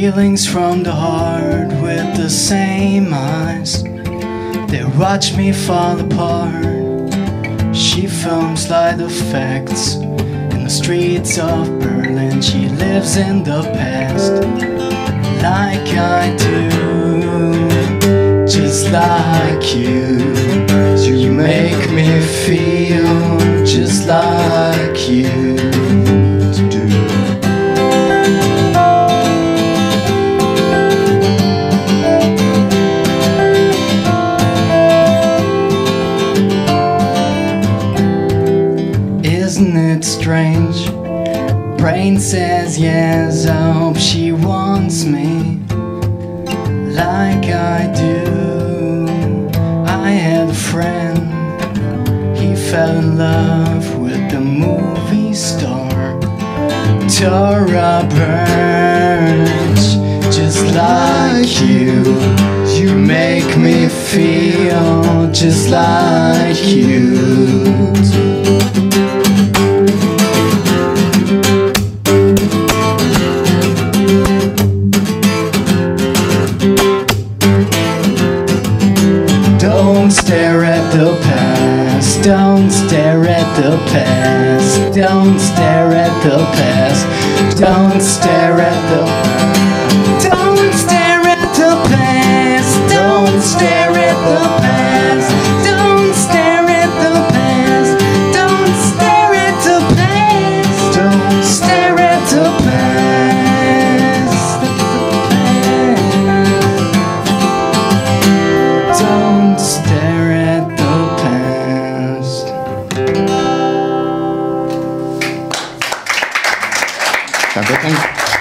feelings from the heart with the same eyes. They watch me fall apart. She films light effects in the streets of Berlin. She lives in the past like I do. Just like you. So You make me feel just like strange? Brain says yes, I hope she wants me like I do. I had a friend, he fell in love with the movie star Thora Birch, just like you. You make me feel just like you. Past. Don't stare at the past. Don't stare at the past. Don't stare at the Don't Danke.